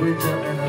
winter and